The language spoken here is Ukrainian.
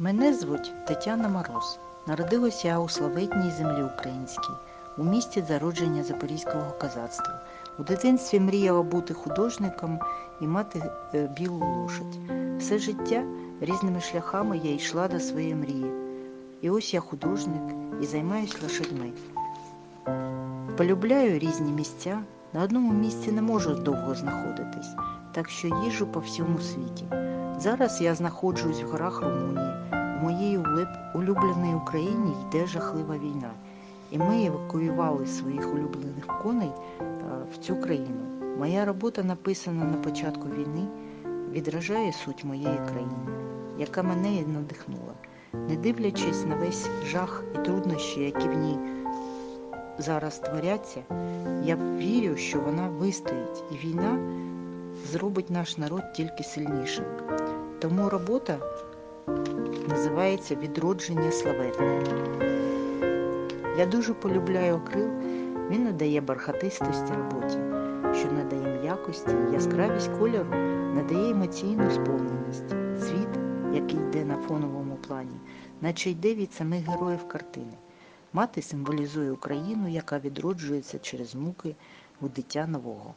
Мене звуть Тетяна Мороз. Народилася я у славетній землі українській, у місті зародження Запорізького козацтва. У дитинстві мріяла бути художником і мати е, білу лошадь. Все життя різними шляхами я йшла до своєї мрії. І ось я художник і займаюсь лошадьми. Полюбляю різні місця. На одному місці не можу довго знаходитись, так що їжу по всьому світі. Зараз я знаходжусь в горах Румунії. У моїй улюбленій Україні йде жахлива війна, і ми евакуювали своїх улюблених коней е, в цю країну. Моя робота, написана на початку війни, відражає суть моєї країни, яка мене і надихнула. Не дивлячись на весь жах і труднощі, які в ній зараз творяться, я вірю, що вона вистоїть, і війна зробить наш народ тільки сильнішим. Тому робота називається Відродження славетне. Я дуже полюбляю акрил, він надає бархатистості роботі, що надає м'якості, яскравість кольору, надає емоційну сповненість, світ, який йде на фоновому плані, наче йде від самих героїв картини. Мати символізує Україну, яка відроджується через муки у дитя нового.